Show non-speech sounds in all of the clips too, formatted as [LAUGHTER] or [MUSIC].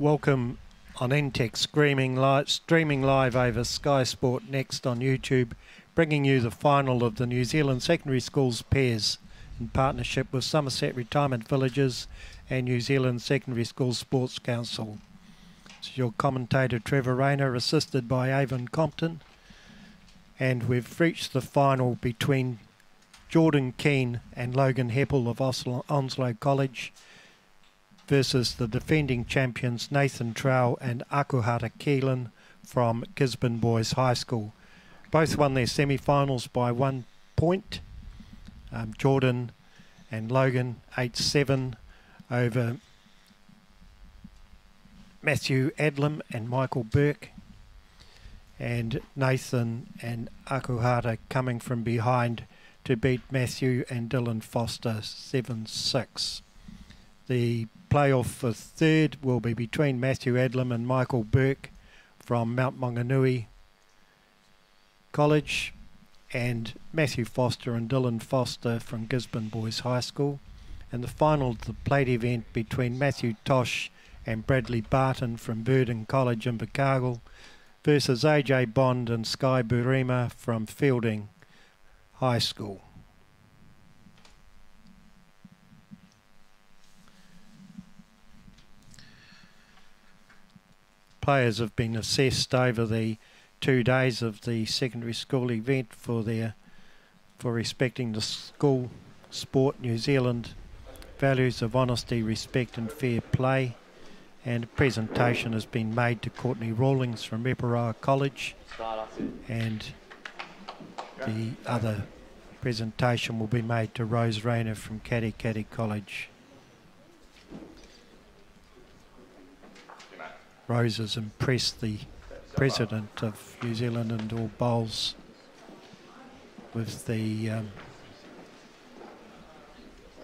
welcome on NTEC streaming live, streaming live over Sky Sport Next on YouTube, bringing you the final of the New Zealand Secondary Schools Pairs in partnership with Somerset Retirement Villages and New Zealand Secondary Schools Sports Council. Your commentator Trevor Rayner, assisted by Avon Compton, and we've reached the final between Jordan Keane and Logan Heppel of Onslow College versus the defending champions Nathan Trow and Akuhata Keelan from Gisborne Boys High School. Both won their semi-finals by one point. Um, Jordan and Logan 8-7 over Matthew Adlam and Michael Burke. And Nathan and Akuhata coming from behind to beat Matthew and Dylan Foster 7-6. The playoff for third will be between Matthew Adlam and Michael Burke from Mount Maunganui College and Matthew Foster and Dylan Foster from Gisborne Boys High School. And the final the plate event between Matthew Tosh and Bradley Barton from Verdon College in Invercargill versus AJ Bond and Sky Burima from Feilding High School. Players have been assessed over the two days of the secondary school event for their for respecting the school sport New Zealand values of honesty, respect and fair play and a presentation has been made to Courtney Rawlings from Epirau College and the other presentation will be made to Rose Rayner from Katikati College. Rose has impressed the president of New Zealand Indoor Bowls with the um,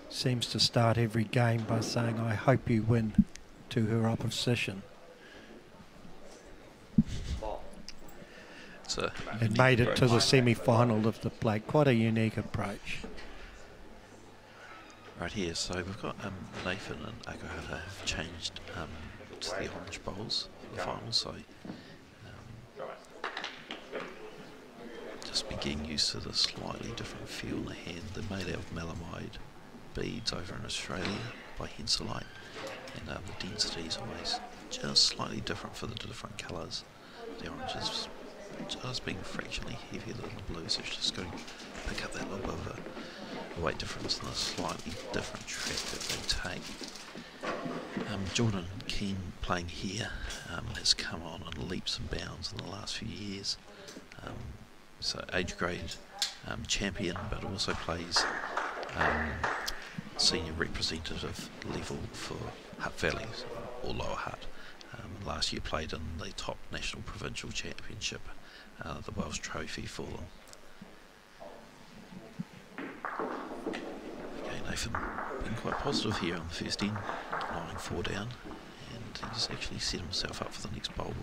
seems to start every game by saying I hope you win to her opposition. it made it to the semi-final of the play. Quite a unique approach. Right here, so we've got um, Nathan and Akuhata have changed um, to the orange bowls the final, so um, just be getting used to the slightly different feel in the hand. They're made out of melamine beads over in Australia by Henselite, and um, the density is always just slightly different for the different colours. The orange is just being fractionally heavier than the blue, so it's just going to pick up that little bit of a weight difference and a slightly different track that they take. Um, Jordan Keane playing here um, has come on in leaps and bounds in the last few years. Um, so age grade um, champion, but also plays um, senior representative level for Hutt Valley or Lower Hutt. Um, last year played in the top national provincial championship, uh, the Welsh Trophy for them. Okay, Nathan been quite positive here on the first end, lying four down, and he's actually set himself up for the next bowl.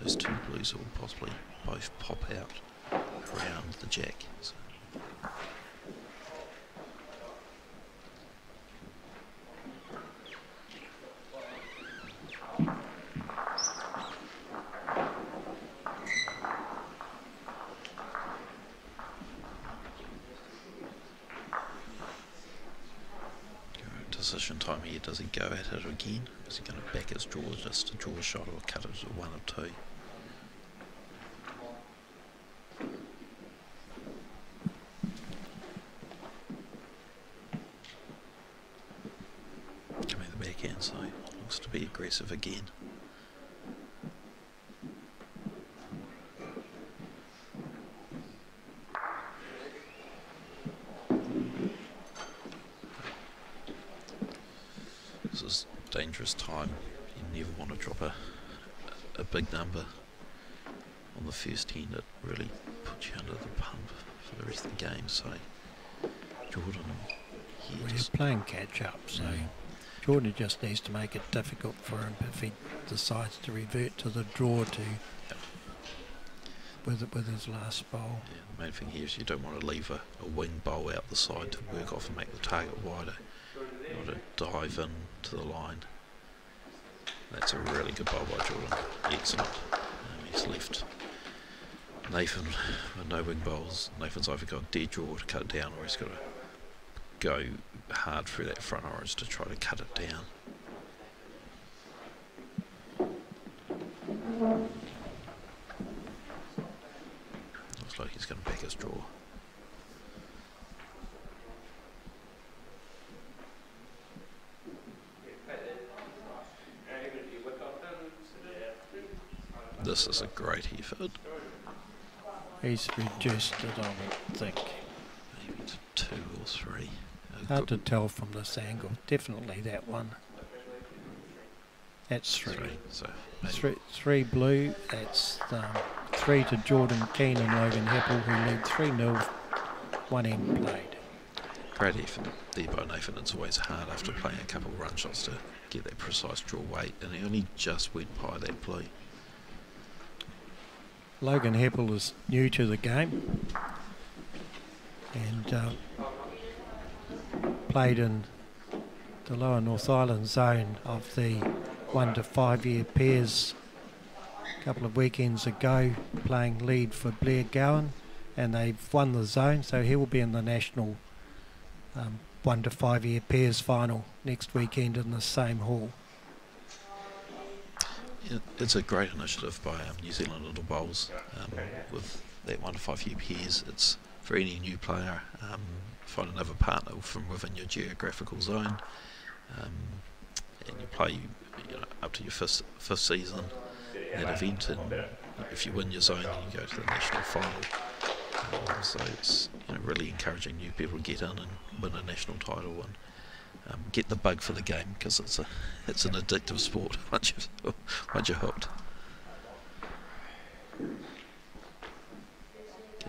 Those two blues will possibly both pop out around the jack. So time here does he go at it again? Is he going to back his draw just to draw a shot or cut it to one or two? Coming the backhand side, looks to be aggressive again. dangerous time. You never want to drop a, a big number on the first end. It really puts you under the pump for the rest of the game. So Jordan, he well, just playing catch up. So yeah. Jordan just needs to make it difficult for him if he decides to revert to the draw to. Yep. With, with his last bowl. Yeah, the main thing here is you don't want to leave a, a wing bowl out the side to work off and make the target wider. You want to dive in to the line That's a really good bowl by Jordan. Excellent. Um, he's left Nathan with no wing bowls. Nathan's either got dead draw to cut down or he's got to go hard through that front orange to try to cut it down. Looks like he's going to pick his draw. This is a great effort. He's reduced it, I would think. Maybe to two or three. Uh, Hard to tell from this angle. Definitely that one. That's three. three. So Three, three blue. That's um, three to Jordan Keane and Logan Heppel, who lead 3 0, one end played. great effort there by Nathan. It's always hard after playing a couple of run shots to get that precise draw weight, and he only just went by that blue. Logan Heppel is new to the game and uh, played in the lower North Island zone of the one to five year pairs a couple of weekends ago, playing lead for Blair Gowan, and they've won the zone, so he will be in the national um, one to five year pairs final next weekend in the same hall. It, it's a great initiative by um, New Zealand Little Bowls um, with that one to five year pairs. It's for any new player, um, find another partner from within your geographical zone, um, and you play you know, up to your fifth, fifth season that event. And if you win your zone, you go to the national final. Um, so it's you know, really encouraging new people to get in and win a national title and um, get the bug for the game because it's a it's an addictive sport [LAUGHS] once you once you're hooked.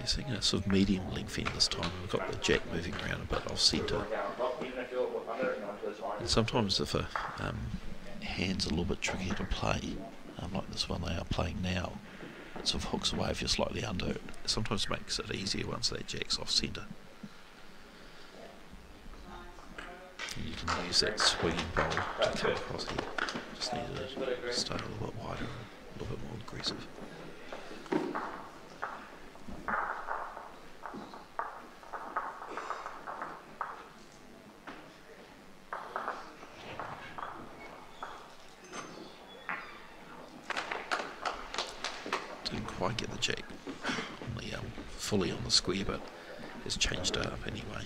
So a sort of medium length end this time. We've got the jack moving around a bit off centre. And sometimes if a um, hand's a little bit trickier to play, um, like this one they are playing now, it sort of hooks away if you're slightly under. It sometimes makes it easier once that jack's off centre. You can use that swinging bowl to come across here. Just need to stay a little bit wider, a little bit more aggressive. Didn't quite get the jack on the, um, square, but it's changed it up anyway.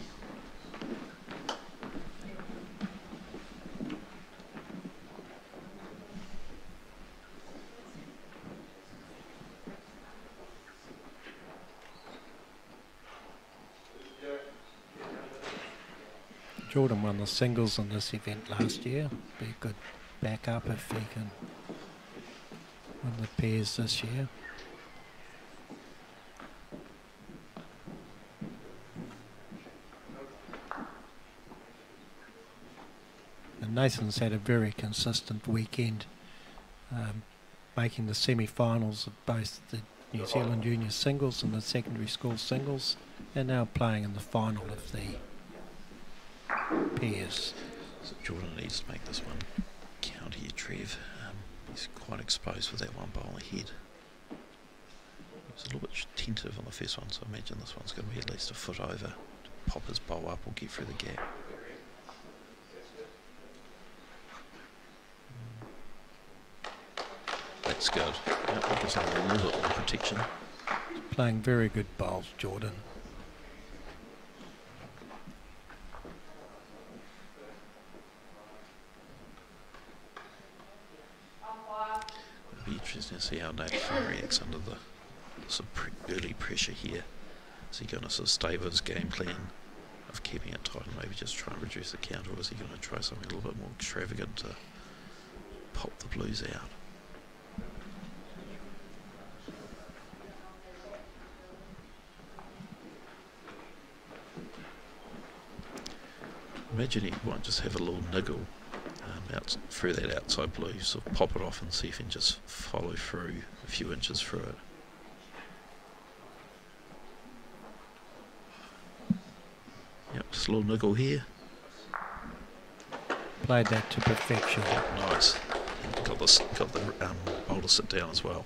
Jordan won the singles in this event last year. Be a good backup if he can win the pairs this year. Nathan's had a very consistent weekend, um, making the semi-finals of both the New Zealand junior singles and the secondary school singles, and now playing in the final of the pairs. So Jordan needs to make this one count here, Trev. Um, he's quite exposed with that one bowl ahead. He was a little bit tentative on the first one, so I imagine this one's going to be at least a foot over to pop his bowl up or get through the gap. That's good. Yep, gives him a little bit more protection. Playing very good bowls, Jordan. It'll be interesting to see how Nathan reacts under the sort of pre- early pressure here. Is he going to sort of stay with his game plan of keeping it tight and maybe just try and reduce the count, or is he going to try something a little bit more extravagant to pop the blues out? Imagine he might just have a little niggle um, out through that outside blue, sort of pop it off and see if he can just follow through a few inches through it. Yep, just a little niggle here. Played that to perfection. Nice. got the got the um, bowler sit down as well.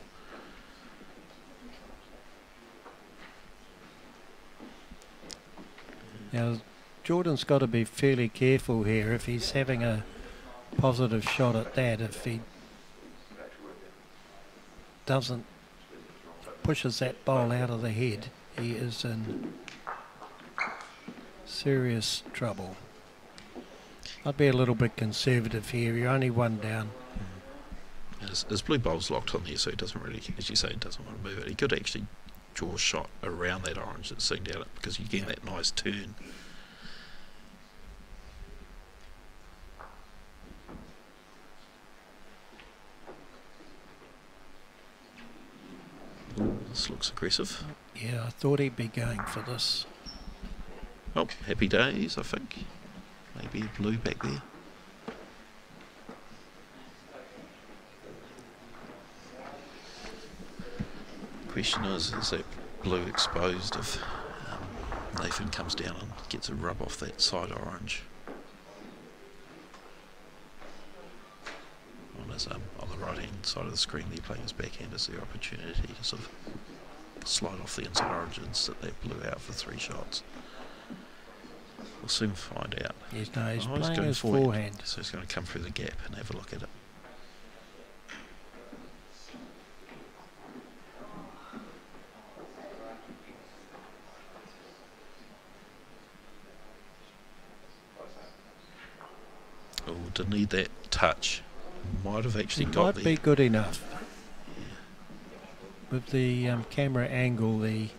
Now, Jordan's got to be fairly careful here if he's having a positive shot at that. If he doesn't pushes that ball out of the head, he is in serious trouble. I'd be a little bit conservative here. You're only one down. His, his blue ball's locked on there, so he doesn't really, as you say, he doesn't want to move it. He could actually draw a shot around that orange that's sitting down it because you get that nice turn. This looks aggressive. Yeah, I thought he'd be going for this. Oh, happy days, I think. Maybe a blue back there. Question is, is that blue exposed if um, Nathan comes down and gets a rub off that side orange? On, his, um, on the right hand side of the screen there playing his backhand is the opportunity to sort of slide off the inside sit that blue out for three shots. We'll soon find out. Yes, no, he's Oh, playing going his forehand. forehand. So he's going to come through the gap and have a look at it. Oh, didn't need that touch. Might have actually It got might there. be good enough. With the um, camera angle, the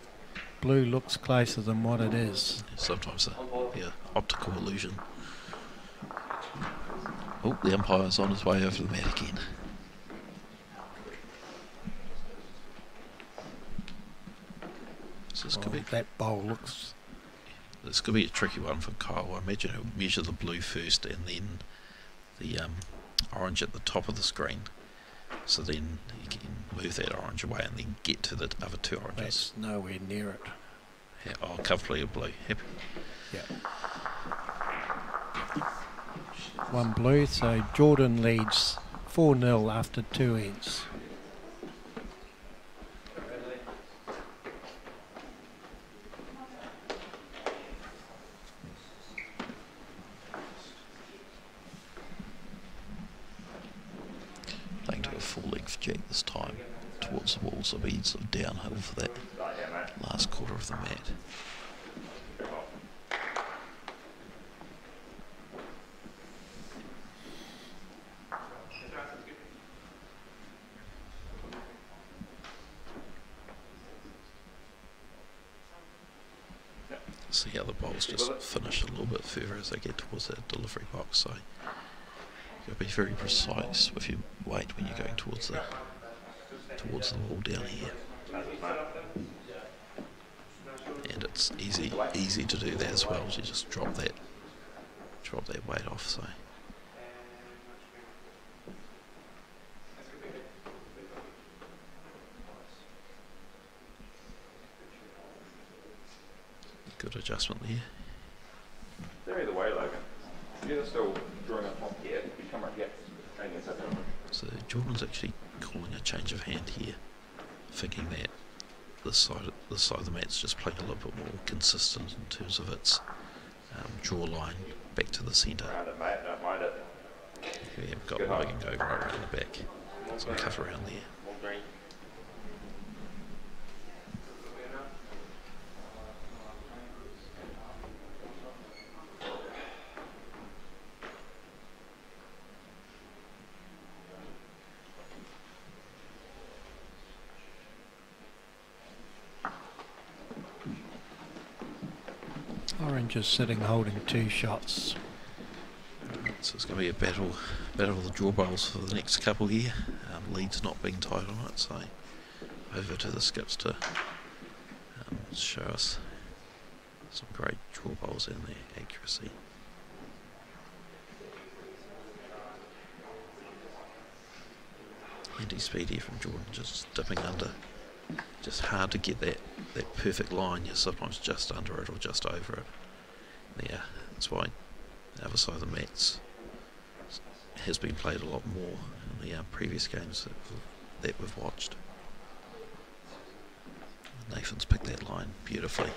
blue looks closer than what it is. Sometimes a yeah, optical illusion. Oh, the umpire's on his way over the mat again. So this could Oh, be that bowl looks. this could be a tricky one for Kyle. I imagine he'll measure the blue first and then the um, orange at the top of the screen. So then you can move that orange away and then get to the other two oranges. That's nowhere near it. Yeah, oh, comfortably a blue. Happy. Yeah. One blue, so Jordan leads 4 0 after two ends. playing to a full length jack this time towards the walls of downhill for that last quarter of the mat. See how the bowls just finish a little bit further as they get towards that delivery box. So You've got to be very precise with your weight when you're going towards the towards the wall down here. And it's easy easy to do that as well. You just drop that drop that weight off. So good adjustment there. They're either way, Logan. You're still drawing a top here. You come right here. So Jordan's actually calling a change of hand here, thinking that this side this side of the mat's just playing a little bit more consistent in terms of its um, draw line back to the centre. Mate. Don't mind it. We have got Logan go right around the back, some cut around there. More green. Orange sitting holding two shots. So it's going to be a battle, battle of the draw bowls for the next couple here. Um, leads not being tied on it, so over to the skips to um, show us some great draw bowls and their accuracy. Handy speed here from Jordan, just dipping under. Just hard to get that, that perfect line. You're sometimes just under it or just over it. Yeah, that's why the other side of the mats has been played a lot more in the uh, previous games that, that we've watched. Nathan's picked that line beautifully.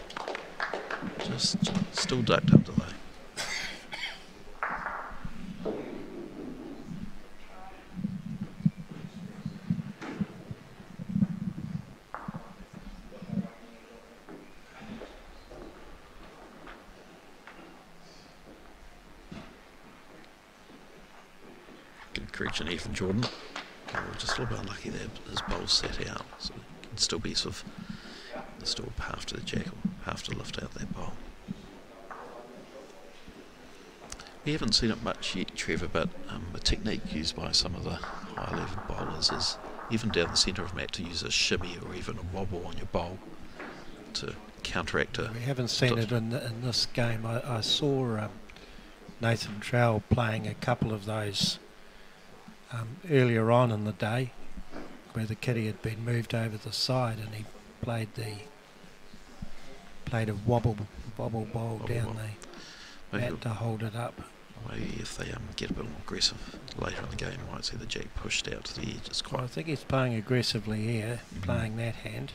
Just still ducked up to though. Good correction here from Jordan. Oh, just a little bit unlucky there. His bowl's set out, so it can still be sort of still half to the jack or half to lift out that bowl. We haven't seen it much yet, Trevor, but um, a technique used by some of the high level bowlers is even down the centre of mat to use a shimmy or even a wobble on your bowl to counteract a. We haven't seen it in, in this game. I, I saw um, Nathan Trowell playing a couple of those um, earlier on in the day where the kitty had been moved over the side and he played the played a wobble wobble bowl Wobble down the mat to hold it up. maybe if they um, get a bit more aggressive later in the game, you might see the jack pushed out to the edge. It's Well, I think he's playing aggressively here, Mhm. playing that hand.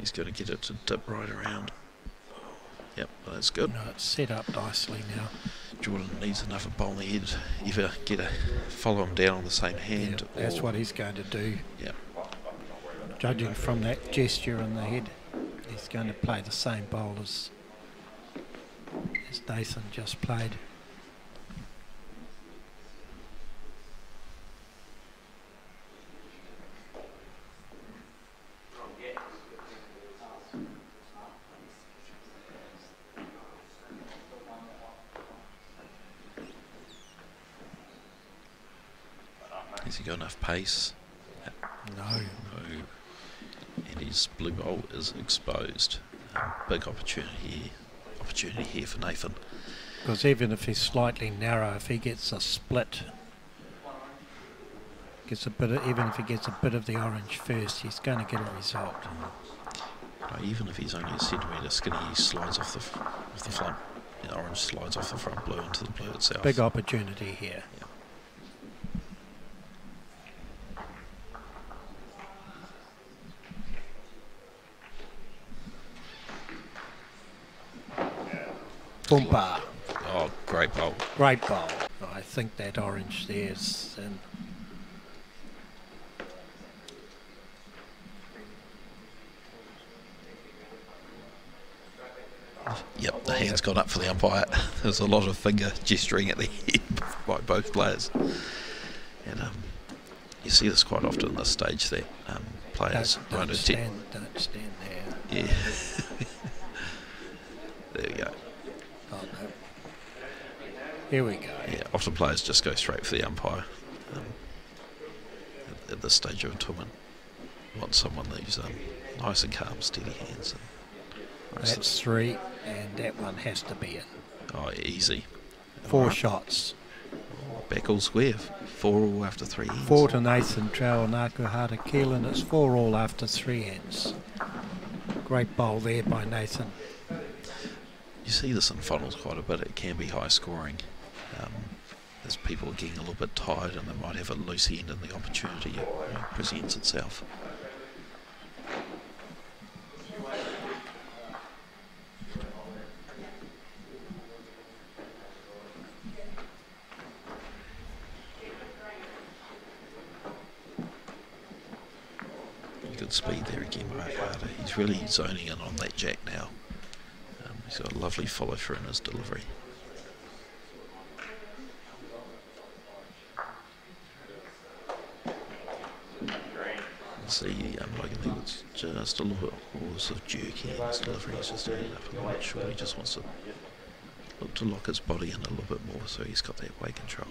He's going to get it to dip right around. Yep, that's good. No, it's set up nicely now. Jordan needs another bowl in the head. Either get a follow him down on the same hand. that's or, what he's going to do. Yep. Judging from that gesture in the head, he's going to play the same bowl as, as Nathan just played. Has he got enough pace? No, No. And his blue bowl is exposed. Um, big opportunity here. Opportunity here for Nathan. because even if he's slightly narrow, if he gets a split, gets a bit, of, even if he gets a bit of the orange first, he's going to get a result. Uh, even if he's only a centimetre skinny, he slides off the off the front. The orange slides off the front blue into the blue itself. Big opportunity here. Boompa. Oh, great ball. Great ball. I think that orange there's and Yep, the hand's gone up for the umpire. [LAUGHS] There's a lot of finger gesturing at the head [LAUGHS] by both players. And um, you see this quite often in this stage that um, players don't, don't stand, don't stand there. Yeah. [LAUGHS] there we go. Oh, no. Here we go. Yeah, often players just go straight for the umpire um, at, at this stage of a tournament. Want someone who's um, nice and calm, steady hands. And That's three, and that one has to be in. oh, easy. Four Alright, shots. Back all square. Four all after three. ends. Four to Nathan Trowell, Nakuhata Keelan. It's four all after three ends. Great bowl there by Nathan. You see this in funnels quite a bit. It can be high scoring. As people are getting a little bit tired and they might have a loose end and the opportunity you know, presents itself. Good speed there again by Carter. He's really zoning in on that jack now. Um, he's got a lovely follow through in his delivery. See, um, like I think it's just a little bit more sort of jerky in his delivery. He's just ending up a little bit short. He just wants to look to lock his body in a little bit more so he's got that weight control.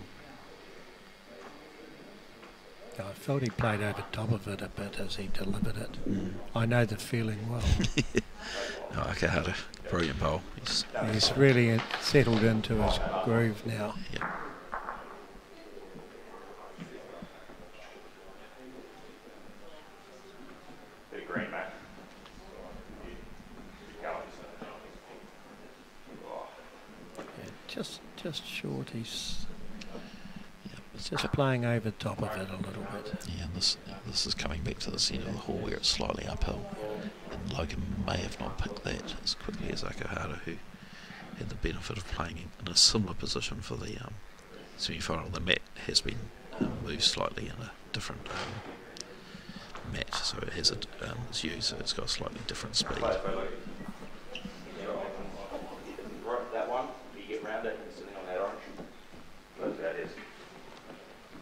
I felt he played over top of it a bit as he delivered it. Mm. I know the feeling well. [LAUGHS] Oh, Akuhata, brilliant bowl. He's, He's really settled into his groove now. Bit of green, mate. You, you go, just just just short. He's Yeah, it's just playing over top of it a little bit. yeah, this this is coming back to the centre of the hall where it's slightly uphill, and Logan may have not picked that as quickly as Akuhata, who had the benefit of playing in- a similar position for the um, semi-final. The mat has been um, moved slightly in a different um, mat, so it has a um, it's used, so it's got a slightly different speed. Play it, play it. You know, right, that one, you get round it and sitting on that orange. Close that is.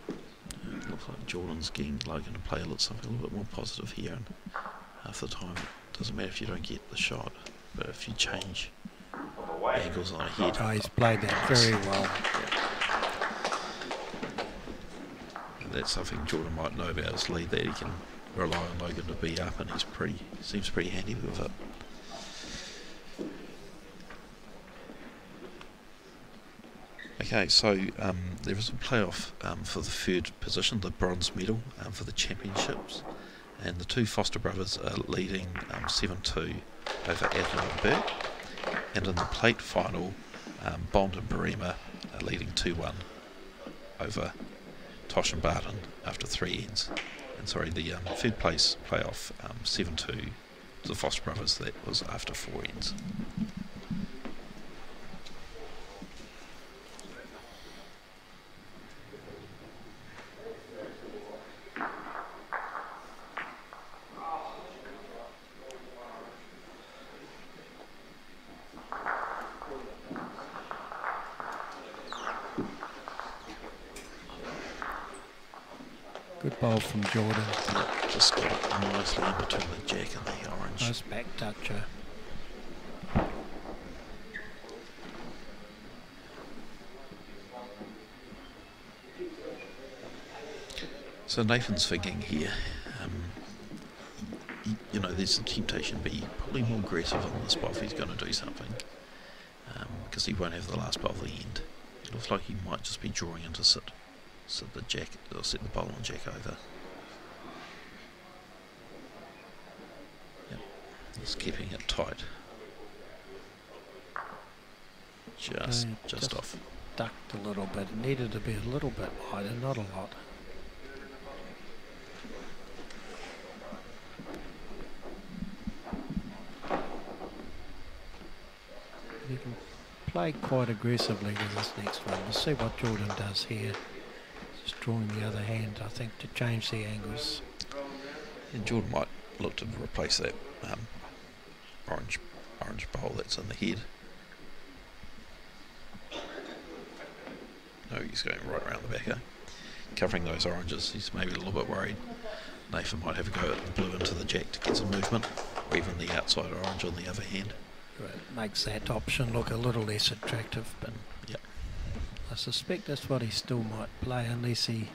It looks like Jordan's getting Logan to play a little, something a little bit more positive here, and uh, half the time it doesn't matter if you don't get the shot, but if you change On the way. angles on a head, Oh, he's played that very well. that's something Jordan might know about his lead that he can rely on Logan to be up, and he's pretty seems pretty handy with it. Okay, so um, there is a playoff um, for the third position, the bronze medal um, for the championships, and the two Foster brothers are leading um, 7 2 over Adler and Burke. And in the plate final, um, Bond and Barema are leading 2 1 over Tosh and Barton after three ends. And sorry, the um, third place playoff, um, 7 2 to the Foster brothers, that was after four ends. Good ball from Jordan. Just got it nicely in between the jack and the orange. Nice back toucher. So Nathan's thinking here, um, you know, there's a temptation to be probably more aggressive on the spot if he's going to do something, because he won't have the last bowl at the end. It looks like he might just be drawing into sit, sit the jack, or set the bowl and jack over. Yep, just keeping it tight. Just, Okay, just, just- off. Ducked a little bit. It needed to be a little bit wider, not a lot. He can play quite aggressively with this next one. We'll see what Jordan does here. Drawing the other hand, I think, to change the angles. And Jordan might look to replace that um, orange orange bowl that's in the head. No, he's going right around the back, eh? Covering those oranges, he's maybe a little bit worried. Nathan might have a go at the blue into the jack to get some movement, or even the outside orange on the other hand. It makes that option look a little less attractive, but suspect that's what he still might play unless he.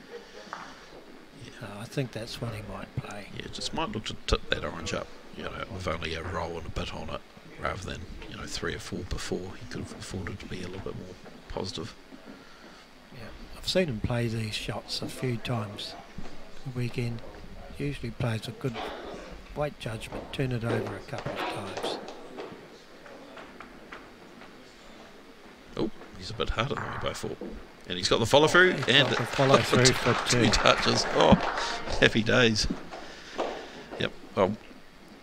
Yeah, I think that's what he might play. yeah, just might look to tip that orange up, you know, with only a roll and a bit on it, rather than, you know, three or four before. He could have afforded to be a little bit more positive. Yeah, I've seen him play these shots a few times the weekend. Usually plays a good weight judgment, turn it over a couple of times. Oh, he's a bit harder than we both thought. And he's got the follow through He's and the follow [LAUGHS] through for [LAUGHS] two two. touches. Oh, happy days. Yep. Well,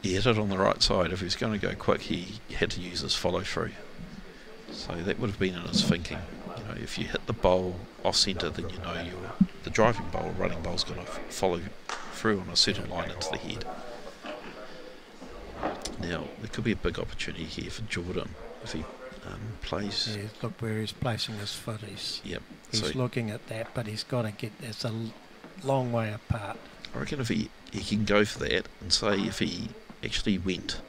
he hit it on the right side. If he was going to go quick, he had to use his follow through. So that would have been in his thinking. You know, if you hit the bowl off centre, then you know your the driving bowl, running bowl's going to follow through on a certain line into the head. Now there could be a big opportunity here for Jordan if he um, plays. Yeah, look where he's placing his foot. He's, Yep. he's so looking at that, but he's got to get. It's a long way apart. I reckon if he, he can go for that and say if he actually went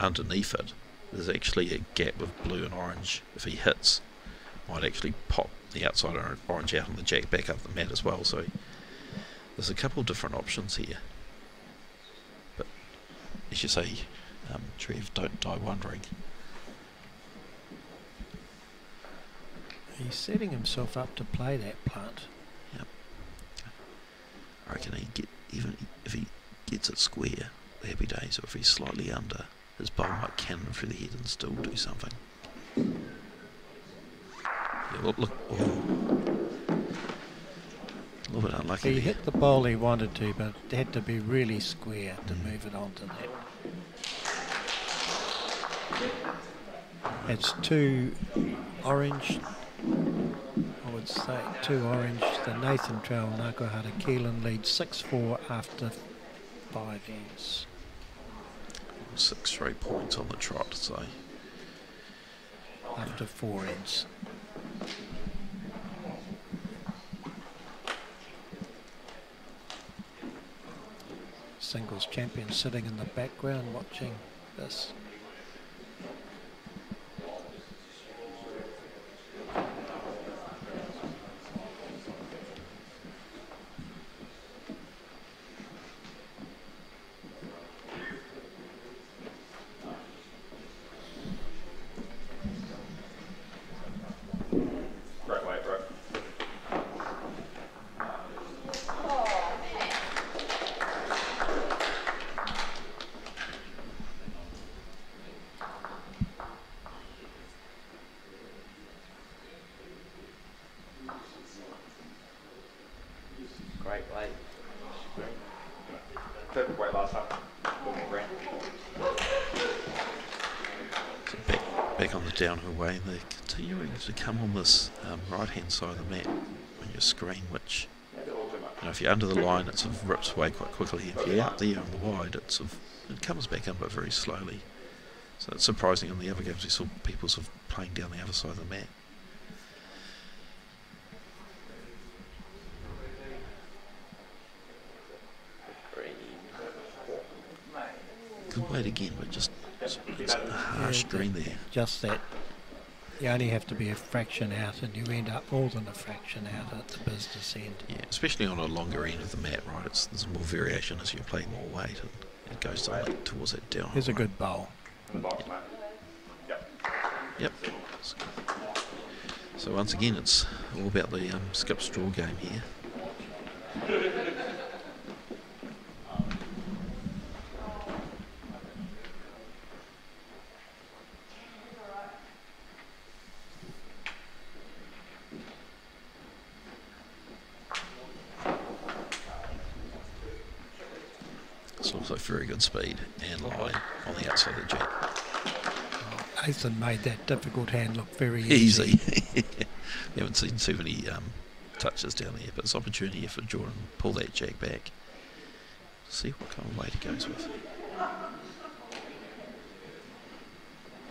underneath it, there's actually a gap of blue and orange. If he hits, might actually pop the outside orange out and the jack back up the mat as well. So there's a couple of different options here. But as you say, um, Trev, don't die wondering. He's setting himself up to play that plant. Yep. I reckon he get even if he gets it square, the happy days, or if he's slightly under, his ball might cannon through the head and still do something. Yeah, well, look. Oh. A little bit unlucky. He there. hit the ball he wanted to, but it had to be really square to mm. move it onto that. It's two orange, I would say two orange. The Nathan Trail Nakuhara Keelan lead 6-4 after five ends. Six straight points on the trot, so After four ends. Singles champion sitting in the background watching this. Great weight, bro. Great weight. Perfect weight last time. Good one, Brent. So back, back on the way, they're continuing to come on this um, right hand side of the mat on your screen, which, Maybe a little too much. you know, if you're under the line, it sort of rips away quite quickly. If you're out there on the wide, it sort of it comes back in, but very slowly. So it's surprising in the other games we saw people sort of playing down the other side of the mat. Good weight again, but just it's, it's a harsh Yeah, green there. Just that you only have to be a fraction out and you end up more than a fraction out at the business end. Yeah, especially on a longer end of the mat, right? It's, there's more variation as you play more weight, and it goes to like, towards that down. Here's a good bowl. Yep. Yep. So once again, it's all about the um, skip straw game here. It's also very good speed and line on the outside of the jet. Nathan made that difficult hand look very easy. easy. [LAUGHS] you haven't seen too many um, touches down there, but it's opportunity here for Jordan to pull that jack back. See what kind of weight he goes with.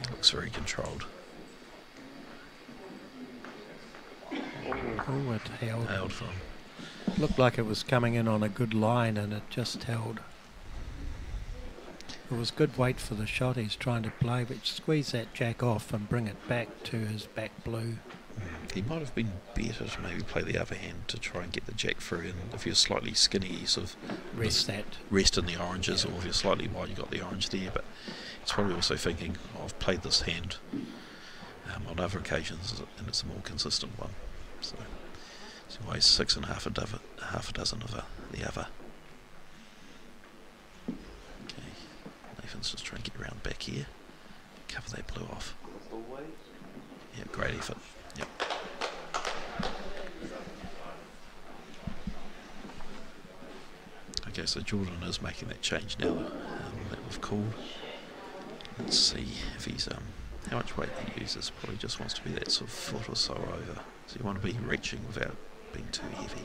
He looks very controlled. Oh, it held. Nailed from. Looked like it was coming in on a good line and it just held. It was good weight for the shot he's trying to play, which squeeze that jack off and bring it back to his back blue. He might have been better to maybe play the other hand to try and get the jack through. And if you're slightly skinny, you sort of Rest that. rest in the oranges, or if you're slightly wide, you got the orange there. But it's probably also thinking, oh, I've played this hand um, on other occasions, and it's a more consistent one. So, so he weighs six and a half a, dozen, half a dozen of the other. Okay, Nathan's just trying to get around back here, cover that blue off. Yeah, great effort. Yep. Okay, so Jordan is making that change now um, that we've called. Let's see if he's um, how much weight he uses. Probably just wants to be that sort of foot or so over. So you want to be reaching without being too heavy.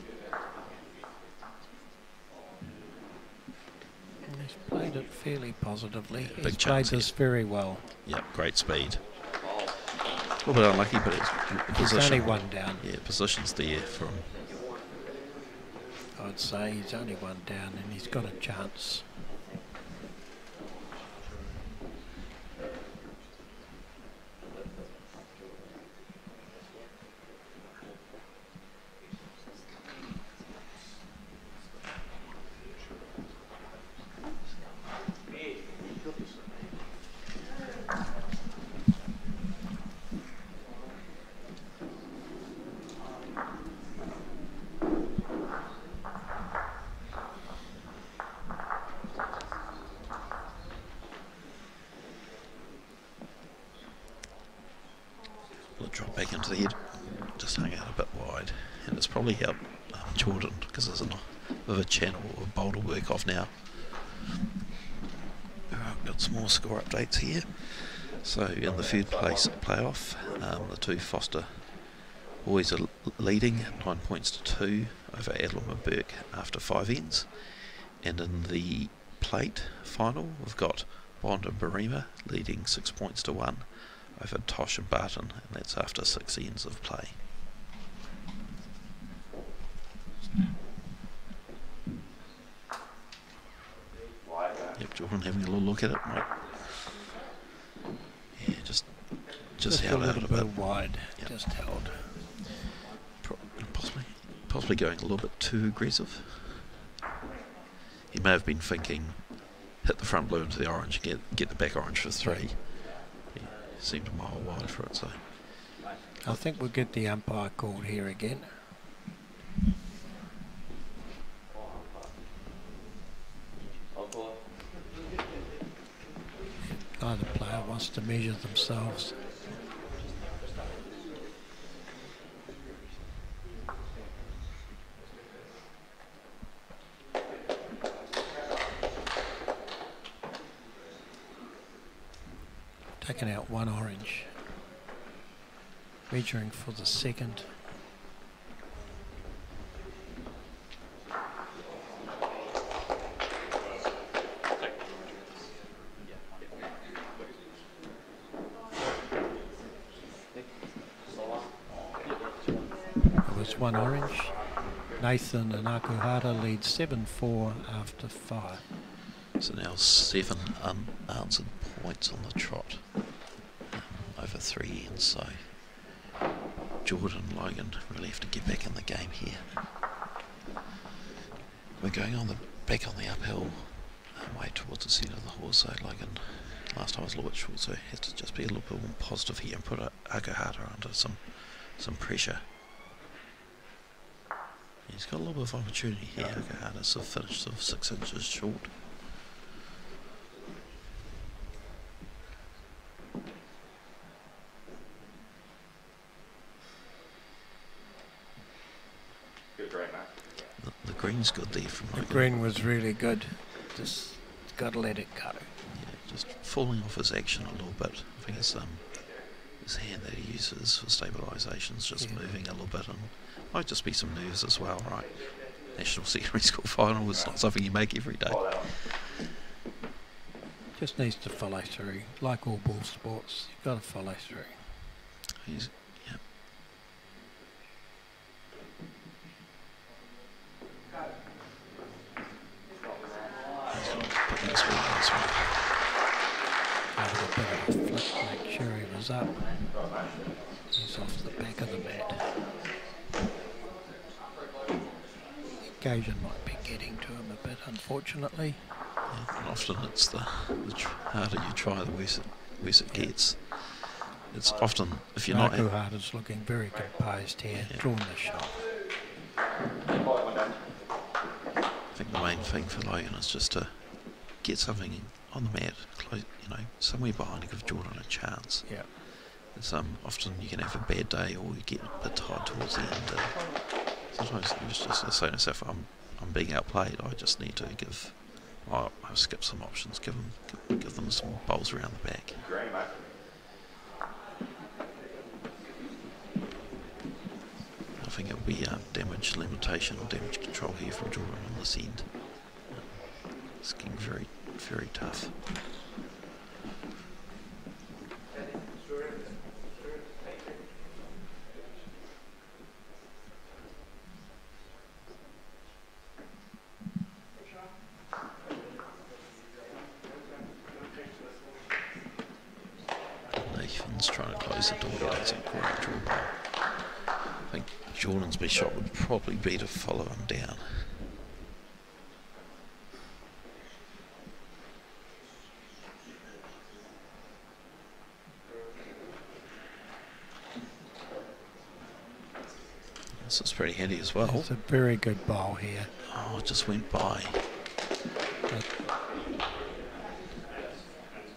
He's played it fairly positively. Yeah, he's big played chance here. this very well. Yep, great speed. A little bit unlucky, but it's the He's position. only one down. Yeah, position's there for him. I'd say he's only one down and he's got a chance. Will it drop back into the head? just hung out a bit wide, and it's probably helped um, Jordan because there's a bit of a channel of bowl to work off now. I've got some more score updates here. So in the third place playoff, um, the two Foster boys are leading nine points to two over Adlam and Burke after five ends. And in the plate final, we've got Bond and Barima leading six points to one over Tosh and Barton, and that's after six ends of play. Yep, Jordan having a little look at it, mate. Yeah, just just, Just a held out little a bit bit. wide. Yep. Just held. Pro- Possibly, possibly going a little bit too aggressive. He may have been thinking, hit the front blue into the orange and get get the back orange for three. He seemed a mile wide for it, so I think we'll get the umpire called here again. Either player wants to measure themselves. Taking out one orange. Measuring for the second. It was one orange. Nathan and Akuhata lead 7-4 after 5. so now seven unanswered points on the trot um, over three ends. So Jordan Logan really have to get back in the game here. We're going on the back on the uphill um, way towards the centre of the horse. So Logan, last time was a little bit short, so has to just be a little bit more positive here and put a Akuhata under some some pressure. He's got a little bit of opportunity here. Akuhata sort of finished sort of six inches short. Good green, mate. The, the green's good there from The green was really good. Just got to let it go. Yeah, just falling off his action a little bit. I think it's um his hand that he uses for stabilisation is just Yeah. moving a little bit, and might just be some nerves as well, right? National [LAUGHS] Secondary School final is not something you make every day. Follow that one. Just needs to follow through. Like all ball sports, you've got to follow through. He's yeah. He's make sure he was up. He's off the back of the mat. The occasion might be getting to him a bit, unfortunately. Yeah, often it's the, the tr- harder you try, the worse it, worse it gets. It's often if you're not. Marco Harder's looking very composed here, Yeah. drawing the shot. Follow that one down. I think the main thing for Logan is just to get something on the mat, close, you know, somewhere behind to give Jordan a chance. Yeah. It's um often you can have a bad day or you get a bit tired towards the end. And sometimes you just say to yourself, I'm I'm being outplayed. I just need to give. I'll, I'll skip some options. Give them give, give them some bowls around the back. I think it'll be um, damage limitation or damage control here from Jordan on this end. It's getting very very tough. Nathan's trying to close the door. I think Jordan's best shot would probably be to follow him down. This is pretty handy as well. It's a very good bowl here. Oh, it just went by. But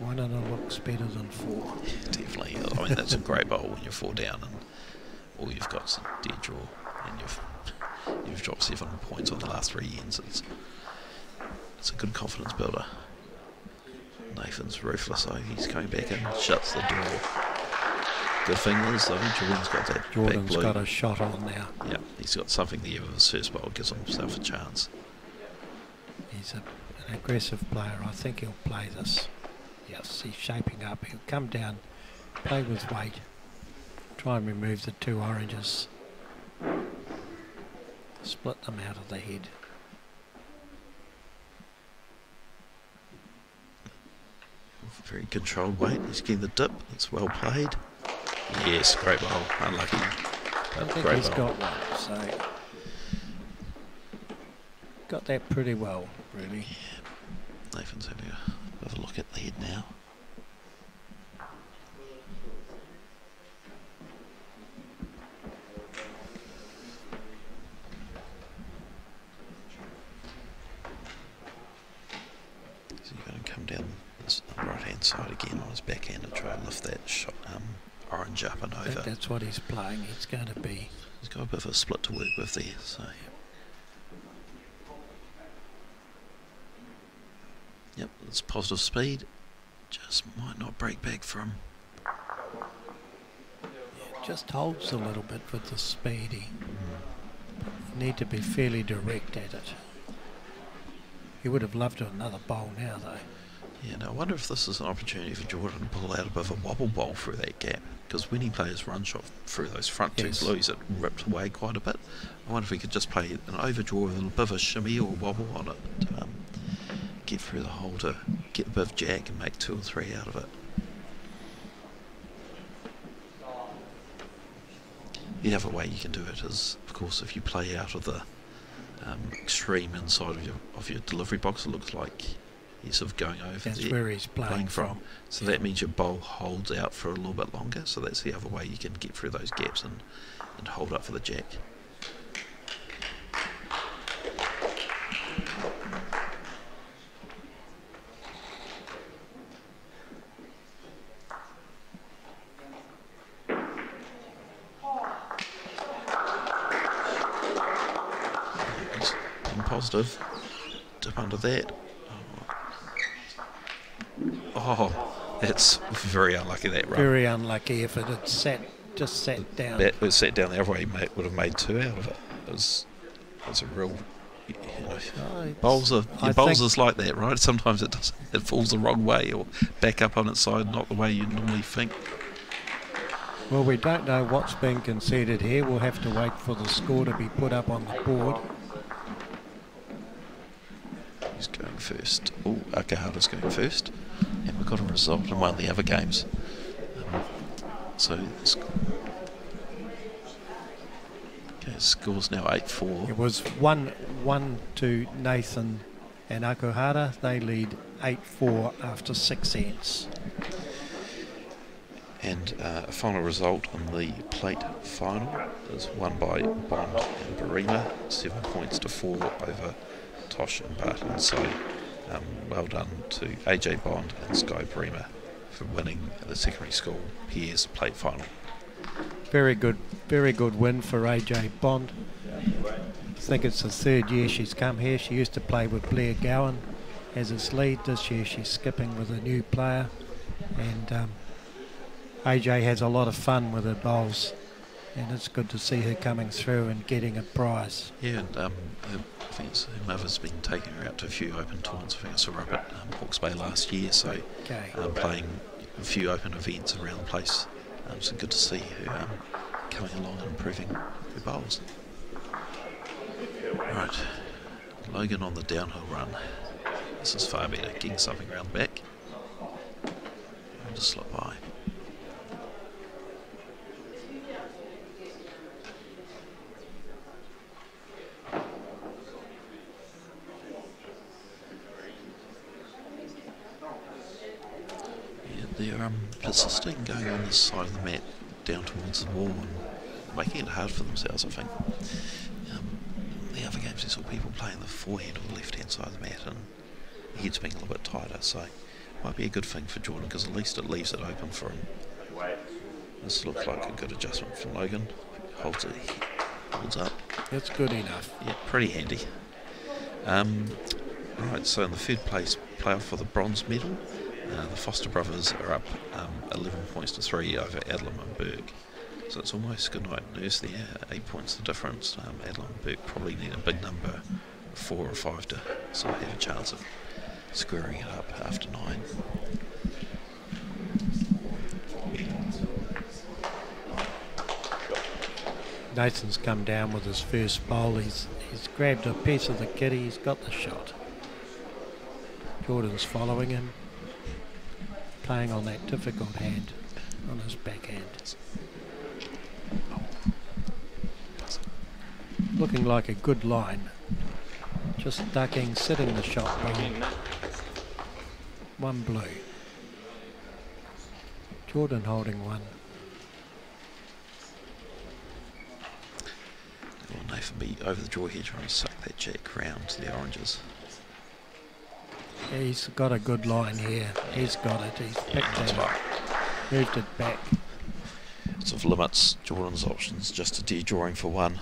one of them looks better than four. Definitely. I mean, that's a great bowl when you're four down and all you've got some dead draw and you've you've dropped seven points on the last three ends. It's it's a good confidence builder. Nathan's ruthless though. He's coming back and shuts the door. Good thing is though, Jordan's got that Jordan's back blue. got a shot on now. Yeah, he's got something there with his first ball, gives himself a chance. He's a, an aggressive player. I think he'll play this. Yes, he's shaping up. He'll come down, play with weight, try and remove the two oranges, split them out of the head. Very controlled weight. He's getting the dip. It's well played. Yes, great bowl. Unlucky. I But think great he's bowl. got one, so got that pretty well, really. Nathan's having a bit of a look at the head now. So you're going to come down this right hand side again on his backhand and try and lift that shot, um, orange up and I think over. that's what he's playing. He's going to be. He's got a bit of a split to work with there, so. Yep, it's positive speed. Just might not break back from. Just holds a little bit with the speedy. Hmm. Need to be fairly direct at it. He would have loved another bowl now, though. Yeah, now I wonder if this is an opportunity for Jordan to pull out a bit of a wobble bowl through that gap. Because when he played his run shot through those front two blues, it ripped away quite a bit. I wonder if he could just play an overdraw with a bit of a shimmy or wobble on it to um, get through the hole to get a bit of jack and make two or three out of it. The other way you can do it is, of course, if you play out of the um, extreme inside of your of your delivery box, it looks like sort of going over That's there, where he's playing, from. So that means your bowl holds out for a little bit longer. So that's the other way you can get through those gaps and, and hold up for the jack. Positive. Dip under that. Oh, that's very unlucky that run. Very unlucky if it had sat, just sat down. That was set down the other way, mate, would have made two out of it. It was, it was a real. You know, Oh, bowls are your bowls is like that, right? Sometimes it does it falls the wrong way or back up on its side, not the way you normally think. Well, we don't know what's been conceded here. We'll have to wait for the score to be put up on the board. Who's going first? Oh, Akuhata's going first, and we've got a result in one of the other games. So, it's, okay, score's now eight four. It was one one to Nathan and Akuhata. They lead eight four after six ends. And uh, a final result in the plate final is won by Bond and Barima, seven points to four over Tosh and Barton. So um, well done to AJ Bond and Sky Barima for winning the secondary school peers plate final. Very good, very good win for AJ Bond. I think it's the third year she's come here. She used to play with Blair Gowan as his lead. This year she's skipping with a new player, and um, AJ has a lot of fun with her bowls, and it's good to see her coming through and getting a prize. Yeah, and um, her, I think her mother's been taking her out to a few open tournaments. I think I saw her up at um, Hawke's Bay last year, so Okay. um, playing a few open events around the place. Um, so good to see her um, coming along and improving her bowls. Right, Logan on the downhill run. This is far better, getting something around the back. And just slip by. Yeah, they're um, persisting going on this side of the mat down towards the wall and making it hard for themselves, I think. Um, the other games, I saw people playing the forehand or the left hand side of the mat and the head's being a little bit tighter, so it might be a good thing for Jordan because at least it leaves it open for him. This looks like a good adjustment from Logan. holds it, holds up. That's good enough. Yeah, pretty handy. Um, right, so in the third place playoff for the bronze medal, uh, the Foster brothers are up um, 11 points to 3 over Adlam and Burke. So it's almost good night nurse there, 8 points the difference. Um, Adlam and Burke probably need a big number, 4 or 5 to sort of have a chance of squaring it up after 9. Nathan's come down with his first bowl. He's, he's grabbed a piece of the kitty. He's got the shot. Jordan's following him, playing on that difficult hand, on his backhand. Looking like a good line. Just ducking, sitting the shot. One blue. Jordan holding one. Will Nathan be over the draw here trying to suck that jack round to the oranges? He's got a good line here. He's got it. He's picked That's it up, moved it back. Sort of limits Jordan's options just to de-drawing for one.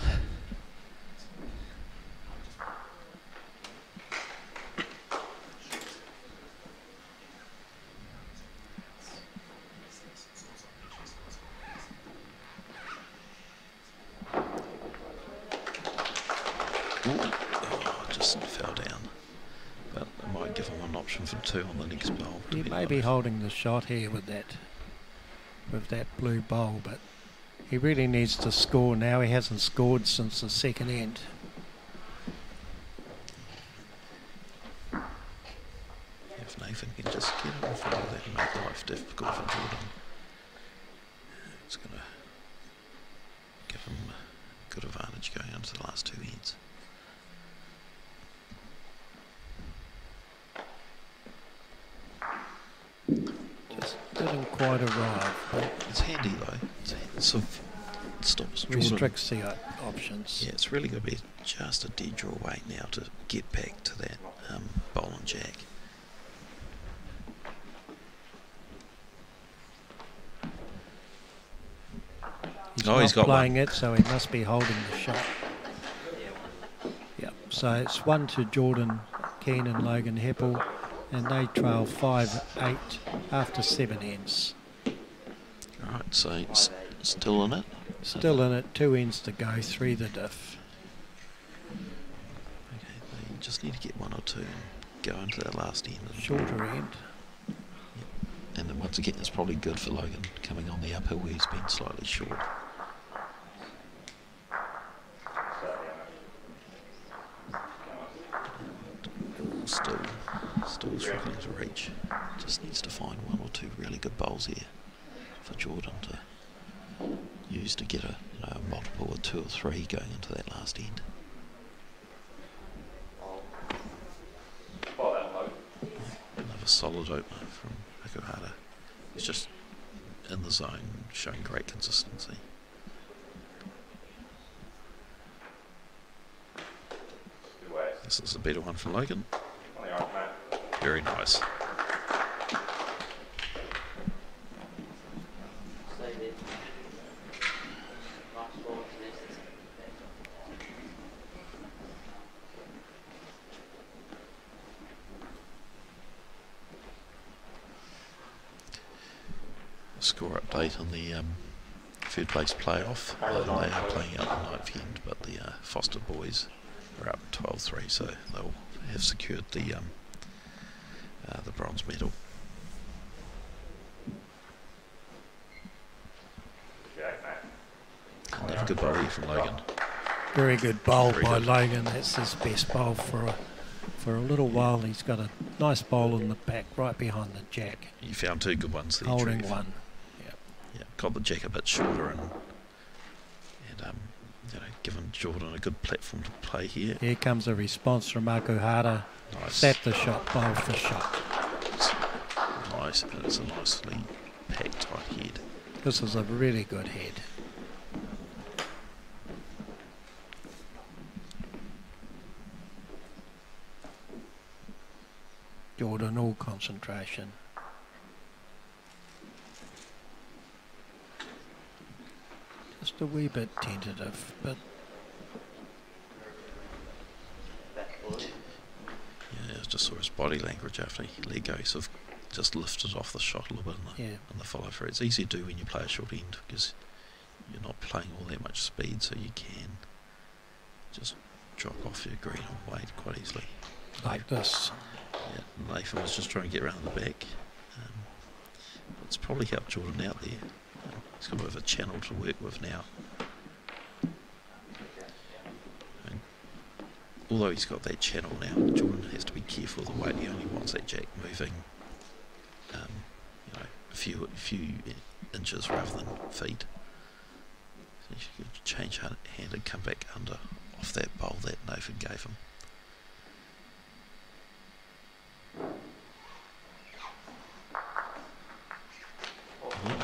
Ooh, oh, just fell down. But it might give him an option for two on the next bowl. He depending may on be if- holding shot here with that, with that blue bowl, but he really needs to score now. He hasn't scored since the second end. If Nathan can just get it off of that and make life difficult for Jordan, it's going to give him a good advantage going on to the last two ends. Just didn't quite arrive, but It's handy though. It's, it sort of stops Jordan. restricts options. Yeah, it's really going to be just a dead draw weight now to get back to that um, bowl and jack. He's Oh, not he's got one. playing it, so he must be holding the shot. Yep. So it's one to Jordan Keane and Logan Heppel, and they trail five eight after seven ends. Alright, so it's still in it. Still in it, two ends to go, three the diff. Okay, they just need to get one or two and go into that last end. And, Shorter end. and then once again, it's probably good for Logan coming on the uphill where he's been slightly short. Still, still struggling to reach. Just needs to find one or two really good bowls here for Jordan to use to get a, you know, a multiple of two or three going into that last end. Follow that low. Another solid opener from Akuhata. He's just in the zone, showing great consistency. This is a better one from Logan. On the orange mat. Very nice. Stay there. Nice ball to nest. Score update on the um, third place playoff. They are playing out the ninth end, but the uh, Foster boys are up 12-3, so they'll have secured the um, uh, the bronze medal. Matt. Another good here from Logan. Very good bowl Very by good. Logan. That's his best bowl for a, for a little while. He's got a nice bowl in the back, right behind the jack, You found two good ones holding one. The jack a bit shorter and and um, you know, given Jordan a good platform to play here. Here comes a response from Akuhara. Nice, Sat the shot, bowl for shot. nice, and it's a nicely packed tight head. This is a really good head. Jordan, all concentration. Just a wee bit tentative, but Yeah, I just saw his body language after he let go. He sort of just lifted off the shot a little bit in the, yeah. in the follow through. It's easy to do when you play a short end because you're not playing all that much speed, so you can just drop off your green or weight quite easily. Like this. Yeah, Nathan was just trying to get around the back. Um, it's probably helped Jordan out there. He's got a bit of a channel to work with now. And although he's got that channel now, Jordan has to be careful the weight. He only wants that jack moving, um, you know, a few a few inches rather than feet. So he should change hand and come back under off that bowl that Nathan gave him.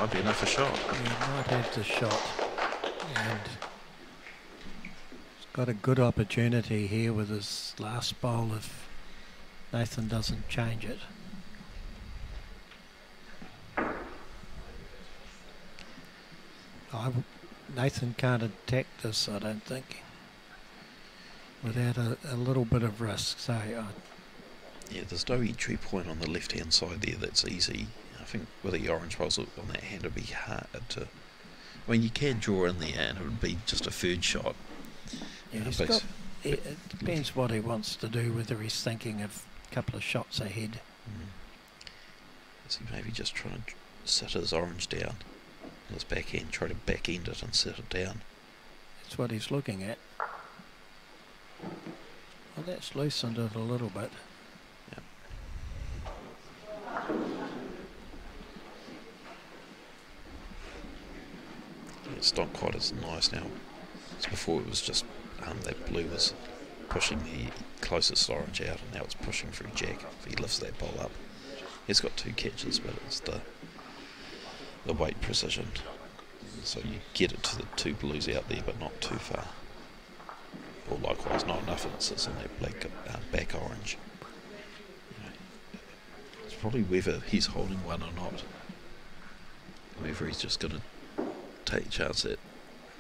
That might be enough a shot. He might have the shot. And he's got a good opportunity here with his last bowl if Nathan doesn't change it. I w- Nathan can't attack this, I don't think, without a, a little bit of risk. So I, Yeah, there's no entry point on the left hand side there that's easy. I think with the orange bowls on that hand it'd be hard to. I mean, you can draw in there and it would be just a third shot. yeah, Uh, got, it, it depends what he wants to do, whether he's thinking of a couple of shots ahead. Mm. Is he maybe just trying to set his orange down? His backhand, try to back end it and set it down. That's what he's looking at. Well, that's loosened it a little bit. It's nice now. As before it was just um, that blue was pushing the closest orange out and now it's pushing through Jack. If he lifts that ball up. He's got two catches but it's the the weight precision. So you get it to the two blues out there but not too far. Or likewise not enough and it sits on that black uh, back orange. It's probably whether he's holding one or not. Whether he's just going to take a chance that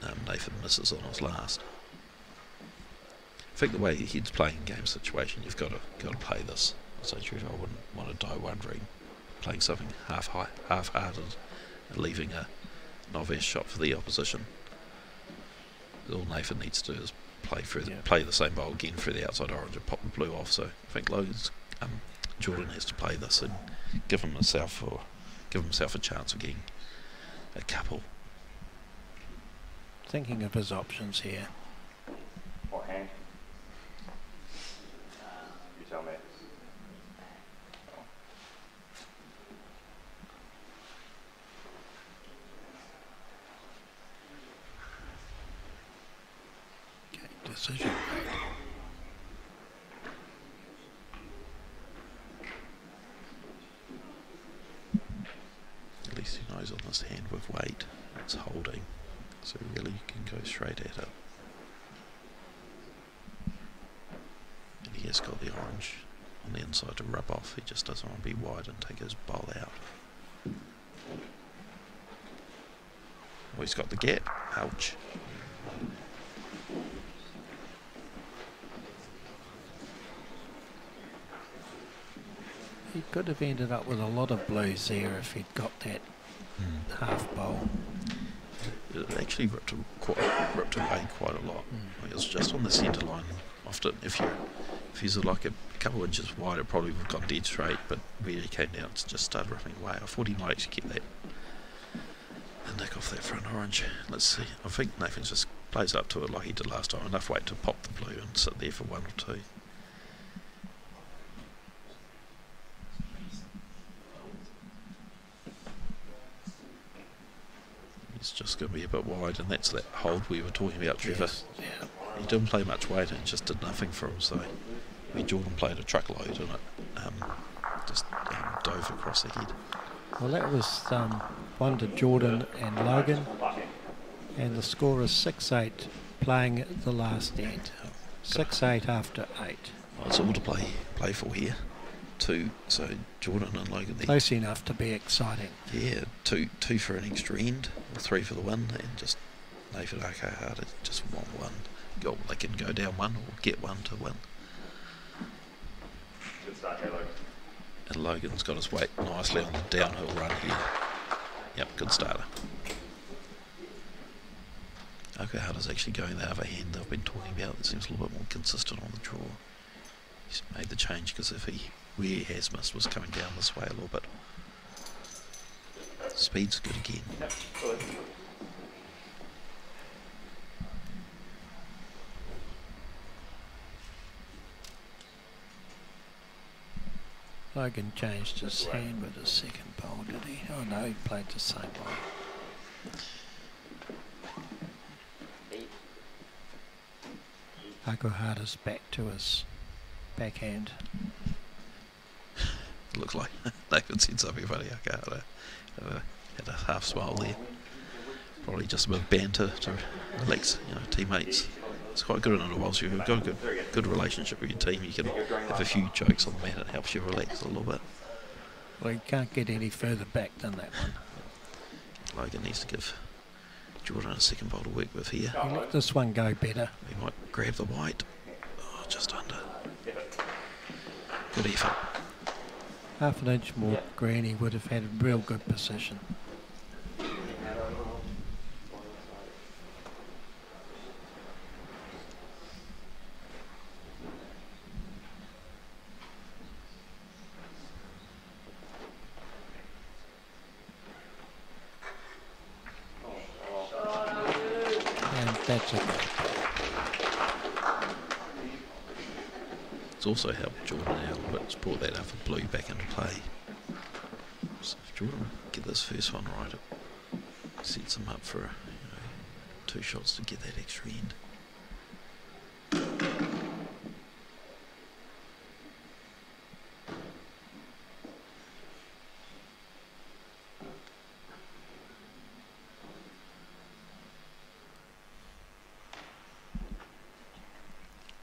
um, Nathan misses on his last. I think the way he's playing game situation, you've got to got to play this. So Trevor, I wouldn't want to die wondering playing something half high, half-hearted, and leaving a novice shot for the opposition. All Nathan needs to do is play through, the, Yeah. play the same bowl again through the outside orange and pop the blue off. So I think Logan's, um, Jordan has to play this and give himself or give himself a chance of getting a couple. Thinking of his options here. What hand? You tell me. Okay, decision made. At least he knows on this hand with weight it's holding, so really you can go straight at it. And he has got the orange on the inside to rub off. He just doesn't want to be wide and take his bowl out. Oh, he's got the gap. Ouch. He could have ended up with a lot of blues there if he'd got that hmm. half bowl. It actually ripped, him quite, ripped away quite a lot. Hmm. Like, It was just on the centre line. Often, if you if he's like a couple of inches wide, it probably would have gone dead straight. But where he came down, it just started ripping away. I thought he might actually get that and nick off that front orange. Let's see. I think Nathan just plays up to it like he did last time. Enough weight to pop the blue and sit there for one or two. He's just going to be a bit wide, and that's that hold we were talking about, Trevor. Yes, Yeah. He didn't play much weight and just did nothing for him. So, I mean, Jordan played a truckload and it um, just um, dove across the head. Well, that was um, one to Jordan and Logan, and the score is 6 8 playing the last end. 6 8 after 8. Well, it's all to play play for here. Two, so Jordan and Logan there. Close enough to be exciting. Yeah, two two for an extra end, or three for the win, and just Nathan Akuhata just want one. Go, they can go down one or get one to win. Good start there, Logan. And Logan's got his weight nicely on the downhill run here. Yep, good starter. Akuhata's actually going the other hand that I've been talking about. It seems a little bit more consistent on the draw. He's made the change because if he, where he has was coming down this way a little bit. Speed's good again. Good. Logan changed his hand with his second bowl, did he? Oh no, he played the same one. Akuhata's back to his backhand. Looks like [LAUGHS] David said something funny. Akuhata uh, had a half smile there. Probably just a bit of banter to relax, you know, teammates. It's quite good in it whilst you've got a good, good relationship with your team. You can have a few jokes on the mat. It helps you relax a little bit. Well, you can't get any further back than that one. Logan needs to give Jordan a second bowl to work with here. He let this one go better. He might grab the white. Oh, just under. Good effort. Half an inch more green, he would have had a real good position. And that's it. It's also helped Jordan out a little bit. It's brought that other blue back into play. So if Jordan get this first one right, it sets him up for you know, two shots to get that extra end.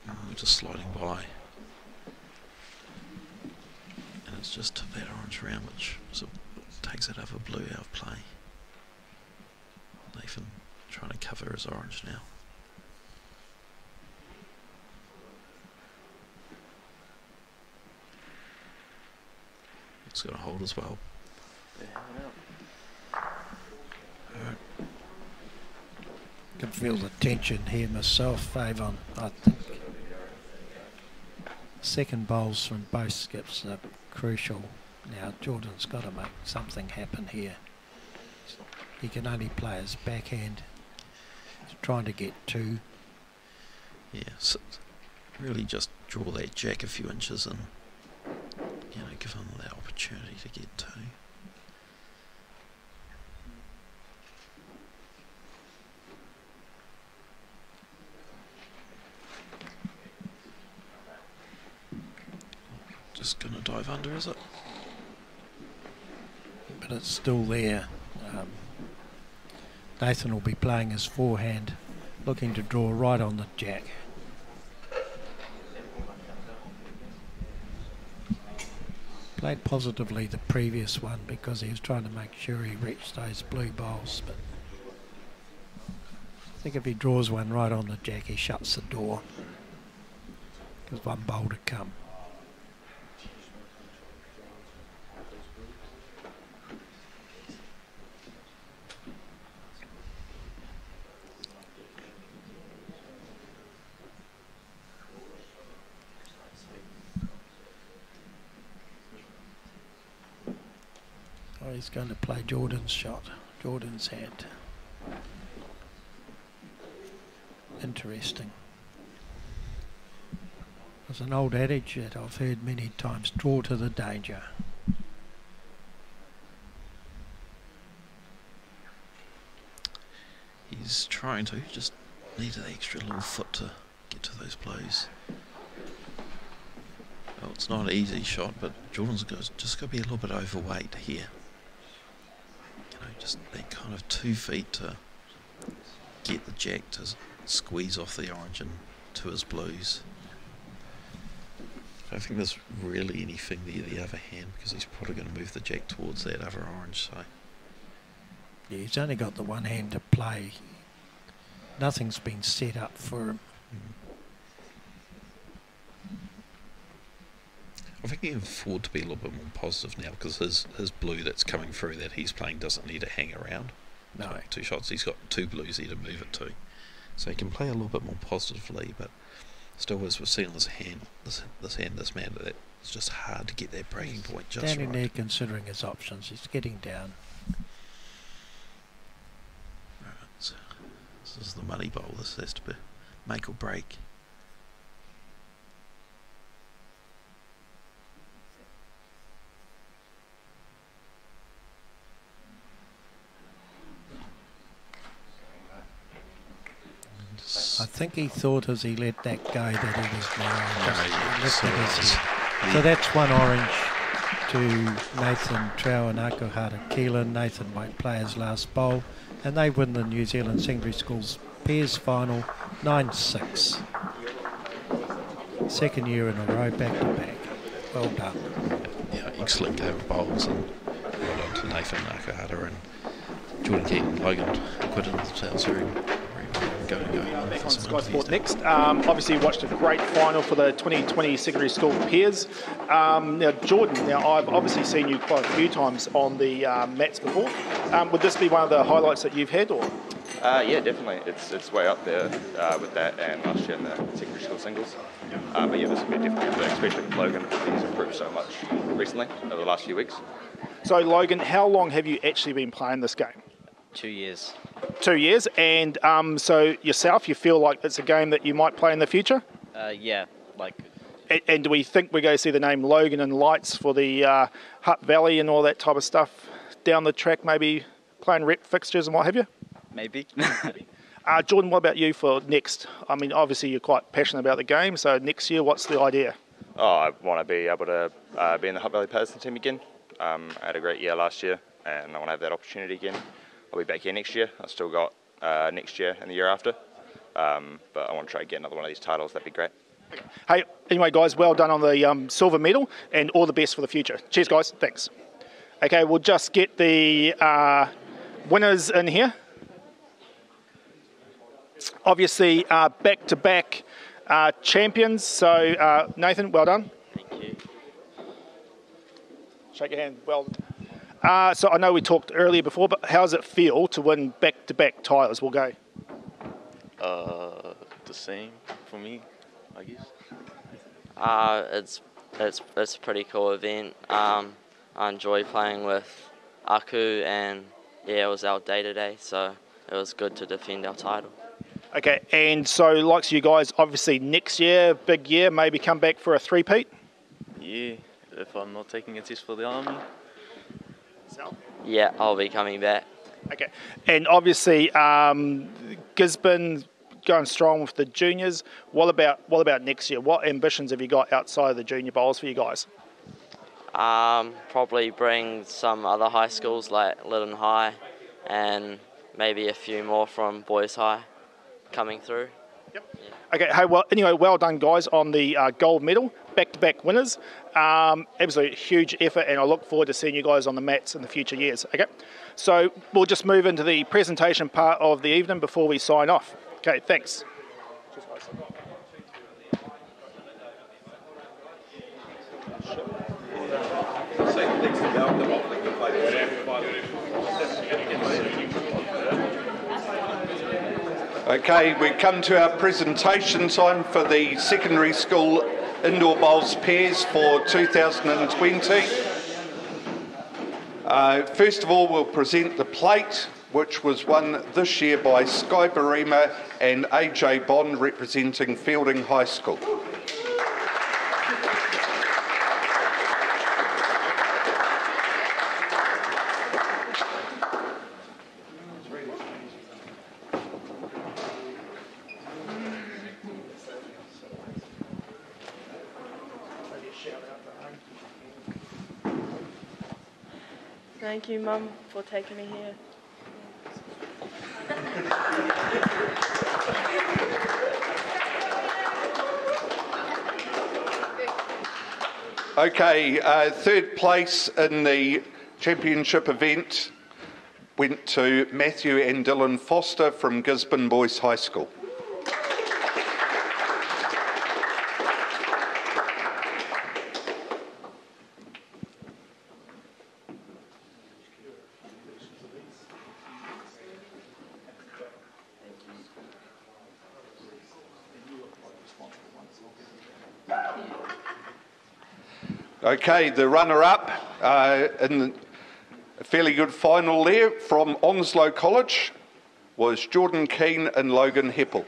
Mm, just sliding by. And it's just that orange round which sort of takes that other blue out of play. Nathan trying to cover his orange now. It's got a hold as well. Alright. Can the tension here myself, Avon. I think second bowls from both skips are crucial. Now Jordan's got to make something happen here. He can only play his backhand. He's trying to get two. Yeah, so really just draw that jack a few inches and you know give him that opportunity to get two. Just gonna dive under, is it? but it's still there. Um, Nathan will be playing his forehand, looking to draw right on the jack. Played positively the previous one because he was trying to make sure he reached those blue bowls, but I think if he draws one right on the jack, he shuts the door because one bowl to come. Oh, he's going to play Jordan's shot, Jordan's hand. Interesting. There's an old adage that I've heard many times draw to the danger. He's trying to, just needs an extra little foot to get to those plays. Well, it's not an easy shot, but Jordan's just got to be a little bit overweight here. Just that kind of two feet to get the jack to squeeze off the orange and to his blues. I don't think there's really anything there the other hand because he's probably going to move the jack towards that other orange. So Yeah, he's only got the one hand to play. nothing's been set up for him. I think he can afford to be a little bit more positive now because his, his blue that's coming through that he's playing doesn't need to hang around. No. Got two shots. He's got two blues here to move it to. So he can play a little bit more positively, but still, as we've seen on this hand, this, this hand, this man, that it's just hard to get that breaking point just Standing right. there considering his options, he's getting down. Right, so this is the money bowl. This has to be make or break. I think he thought as he let that go that he was going No, ah, just he lifted was. So that's one orange to Nathan Trow and Akuhata Keelan. Nathan won't play his last bowl, and they win the New Zealand Secondary Schools Pairs Final 9 6. Second year in a row, back to back. Well done. yeah, excellent game of bowls and well done to Nathan Nakahata and Jordan Keaton Logan acquitted themselves very, very well going going on Back for on some Sky Sport next. Um, obviously, watched a great final for the 2020 secondary school peers. Um, now, Jordan, now I've obviously seen you quite a few times on the um, mats before. Um, would this be one of the highlights that you've had, or? Uh, yeah, definitely. It's it's way up there uh, with that and last year in the secondary school singles. Uh, but yeah, this will be definitely up there, especially with Logan. He's improved so much recently over the last few weeks. So, Logan, how long have you actually been playing this game? Two years. Two years, and um, so yourself, you feel like it's a game that you might play in the future. Uh, yeah, like And, and do we think we're going to see the name Logan and Lights for the uh, Hutt Valley and all that type of stuff down the track, maybe playing rep fixtures and what have you? maybe. [LAUGHS] Uh, Jordan, what about you for next? I mean, obviously you're quite passionate about the game, so next year, what's the idea? Oh, I want to be able to uh, be in the Hutt Valley Patterson team again. Um, I had a great year last year, and I want to have that opportunity again. I'll be back here next year. I've still got uh, next year and the year after, um, but I want to try and get another one of these titles. That'd be great. Hey, anyway, guys, well done on the um, silver medal, and all the best for the future. Cheers, guys. Thanks. Okay, we'll just get the uh, winners in here. Obviously, uh, back-to-back uh, champions. So, uh, Nathan, well done. Thank you. Shake your hand. Well. Uh, so I know we talked earlier before, but how does it feel to win back-to-back titles? We'll go. Uh, the same for me, I guess. Uh, it's it's it's a pretty cool event. Um, I enjoy playing with Aku, and yeah, it was our day to day, so it was good to defend our title. Okay, and so likes you guys, obviously next year, big year, maybe come back for a three-peat. Yeah, if I'm not taking a test for the army. Yeah, I'll be coming back. Okay, and obviously um, Gisborne going strong with the juniors. What about what about next year? What ambitions have you got outside of the junior bowls for you guys? Um, probably bring some other high schools like Lytton High, and maybe a few more from Boys High coming through. Okay, hey, well, anyway, well done, guys, on the uh, gold medal, back-to-back winners. Um, absolute huge effort, and I look forward to seeing you guys on the mats in the future years. Okay, so we'll just move into the presentation part of the evening before we sign off. Okay, thanks. Okay, we come to our presentation time for the secondary school indoor bowls pairs for 2020. Uh, first of all, we'll present the plate, which was won this year by Sky Barima and AJ Bond representing Feilding High School. Thank you, Mum, for taking me here. Okay, uh, third place in the championship event went to Matthew and Dylan Foster from Gisborne Boys High School. Okay, the runner-up uh, in a fairly good final there from Onslow College was Jordan Keane and Logan Heppel.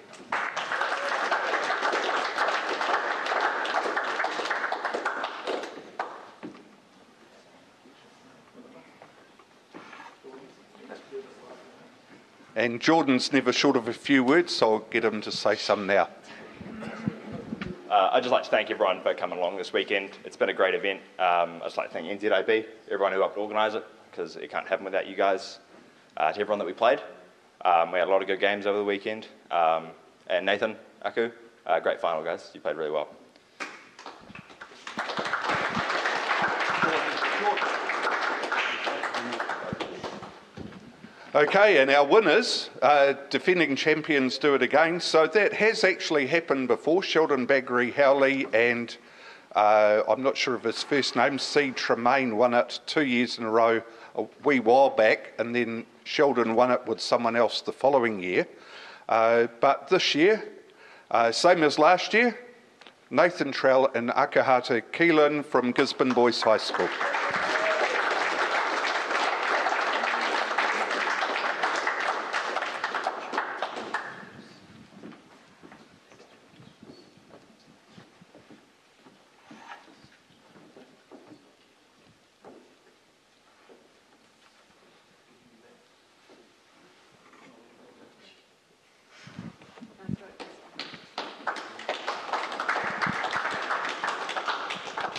And Jordan's never short of a few words, so I'll get him to say some now. Uh, I'd just like to thank everyone for coming along this weekend. It's been a great event. Um, I'd just like to thank NZAB, everyone who helped organise it, because it can't happen without you guys. Uh, to everyone that we played, um, we had a lot of good games over the weekend. Um, and Nathan, Aku, uh, great final, guys. You played really well. Okay, and our winners, uh, defending champions, do it again. So that has actually happened before. Sheldon Baggery Howley and uh, I'm not sure of his first name, C. Tremaine won it two years in a row a wee while back, and then Sheldon won it with someone else the following year. Uh, but this year, uh, same as last year, Nathan Trell and Akuhata Keelan from Gisborne Boys High School.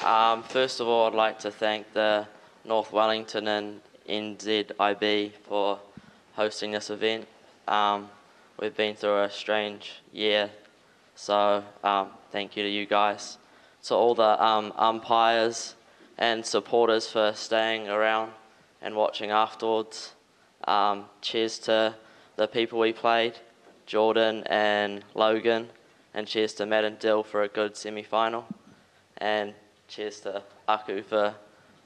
Um, first of all, I'd like to thank the North Wellington and NZIB for hosting this event. Um, we've been through a strange year, so um, thank you to you guys. To all the um, umpires and supporters for staying around and watching afterwards. Um, cheers to the people we played, Jordan and Logan, and cheers to Matt and Dill for a good semi-final. And cheers to Aku for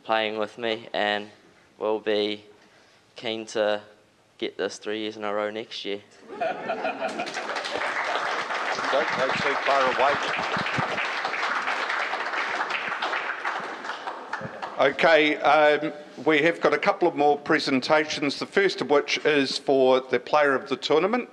playing with me, and we'll be keen to get this three years in a row next year. Don't go too far away. Okay, um, we have got a couple of more presentations, the first of which is for the player of the tournament,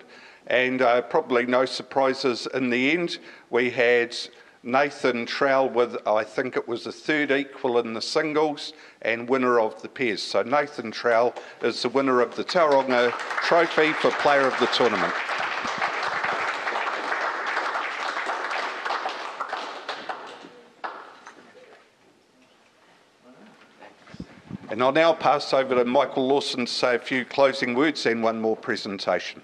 and uh, probably no surprises in the end. We had Nathan Trowell with, I think it was the third equal in the singles and winner of the pairs. So Nathan Trowell is the winner of the Tauranga Trophy for player of the tournament. And I'll now pass over to Michael Lawson to say a few closing words and one more presentation.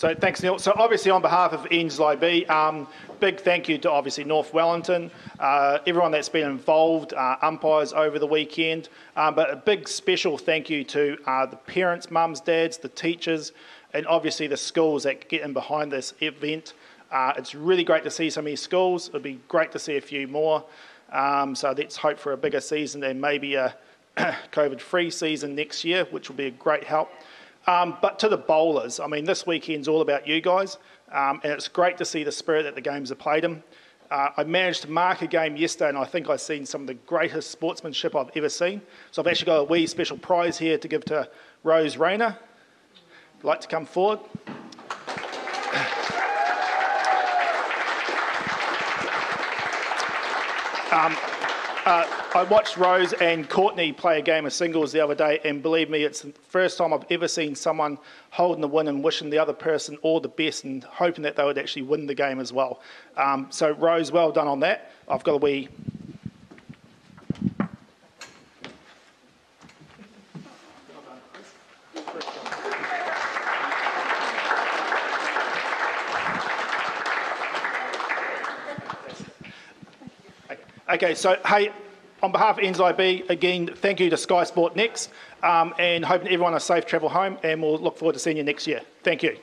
So thanks, Neil. So obviously on behalf of NZIB, um, big thank you to obviously North Wellington, uh, everyone that's been involved, uh, umpires over the weekend, um, but a big special thank you to uh, the parents, mums, dads, the teachers, and obviously the schools that get in behind this event. It's really great to see so many schools. It'd be great to see a few more. Um, so let's hope for a bigger season and maybe a [COUGHS] COVID-free season next year, which will be a great help. Um, but to the bowlers, I mean, this weekend's all about you guys, um, and it's great to see the spirit that the games have played in. Uh, I managed to mark a game yesterday, and I think I've seen some of the greatest sportsmanship I've ever seen. So I've actually got a wee special prize here to give to Rose Rayner. You'd like to come forward. Um, uh, I watched Rose and Courtney play a game of singles the other day, and believe me, it's the first time I've ever seen someone holding the win and wishing the other person all the best and hoping that they would actually win the game as well. Um, so, Rose, well done on that. I've got a wee. Okay, so hey, on behalf of NZIB, again, thank you to Sky Sport Next, um, and hoping everyone a safe travel home, and we'll look forward to seeing you next year. Thank you.